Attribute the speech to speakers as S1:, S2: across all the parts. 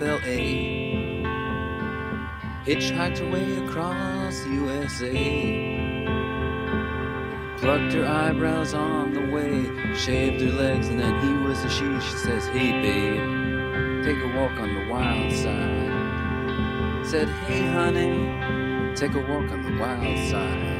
S1: FLA hitchhiked her way across USA. Plucked her eyebrows on the way, shaved her legs, and then he was a she. She says, Hey babe, take a walk on the wild side. Said, Hey honey, take a walk on the wild side.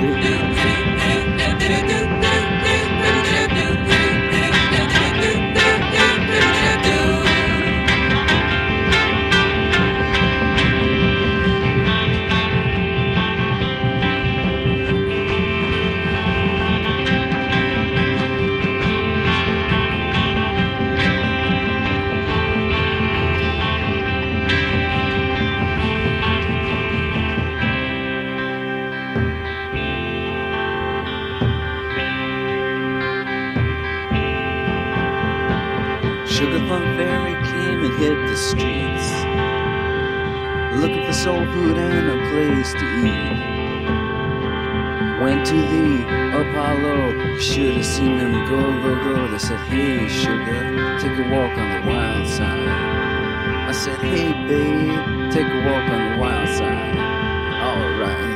S1: didn't. Sugar Plum Fairy came and hit the streets, looking for soul food and a place to eat. Went to the Apollo, should have seen them go, go, go. They said, Hey, sugar, take a walk on the wild side. I said, Hey, babe, take a walk on the wild side. Alright.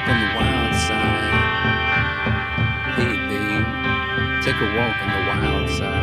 S1: walk on the wild side. Hey, babe, take a walk on the wild side.